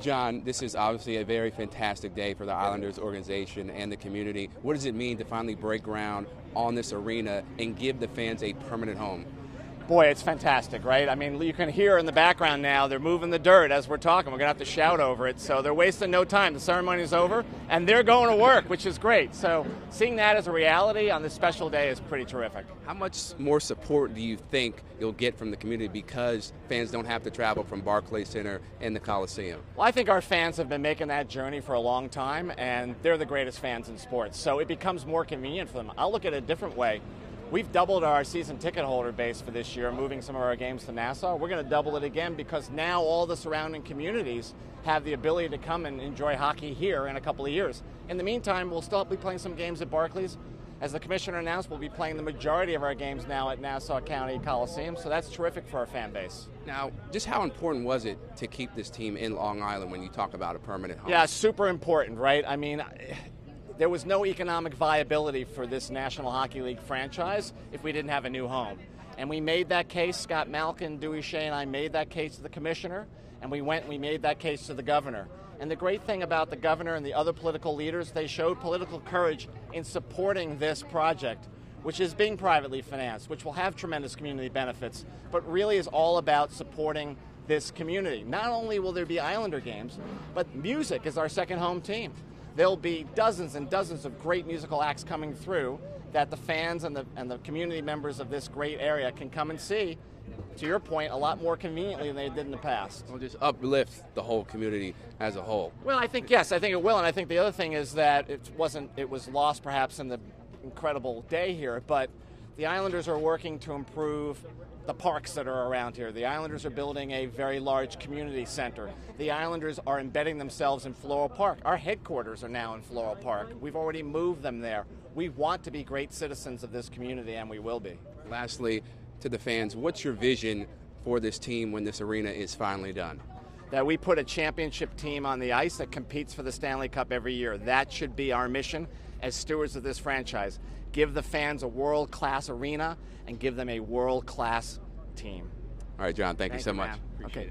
Jon, this is obviously a very fantastic day for the Islanders organization and the community. What does it mean to finally break ground on this arena and give the fans a permanent home? Boy, it's fantastic, right? I mean, you can hear in the background now, they're moving the dirt as we're talking. We're going to have to shout over it. So they're wasting no time. The ceremony is over, and they're going to work, which is great. So seeing that as a reality on this special day is pretty terrific. How much more support do you think you'll get from the community because fans don't have to travel from Barclays Center and the Coliseum? Well, I think our fans have been making that journey for a long time, and they're the greatest fans in sports. So it becomes more convenient for them. I'll look at it a different way. We've doubled our season ticket holder base for this year, moving some of our games to Nassau. We're going to double it again because now all the surrounding communities have the ability to come and enjoy hockey here in a couple of years. In the meantime, we'll still be playing some games at Barclays. As the commissioner announced, we'll be playing the majority of our games now at Nassau County Coliseum, so that's terrific for our fan base. Now, just how important was it to keep this team in Long Island when you talk about a permanent home? Yeah, super important, right? I mean, there was no economic viability for this National Hockey League franchise if we didn't have a new home. And we made that case, Scott Malkin, Dewey Shea, and I made that case to the commissioner, and we went and we made that case to the governor. And the great thing about the governor and the other political leaders, they showed political courage in supporting this project, which is being privately financed, which will have tremendous community benefits, but really is all about supporting this community. Not only will there be Islander games, but music is our second home team there'll be dozens and dozens of great musical acts coming through that the fans and the, and the community members of this great area can come and see, to your point, a lot more conveniently than they did in the past. Will just uplift the whole community as a whole. Well, I think yes, I think it will, and I think the other thing is that it wasn't it was lost perhaps in the incredible day here, but the Islanders are working to improve the parks that are around here. The Islanders are building a very large community center. The Islanders are embedding themselves in Floral Park. Our headquarters are now in Floral Park. We've already moved them there. We want to be great citizens of this community, and we will be. Lastly, to the fans, what's your vision for this team when this arena is finally done? That we put a championship team on the ice that competes for the Stanley Cup every year. That should be our mission as stewards of this franchise. Give the fans a world class arena and give them a world class team. All right, Jon, thank, thank you so you, much. Okay, good.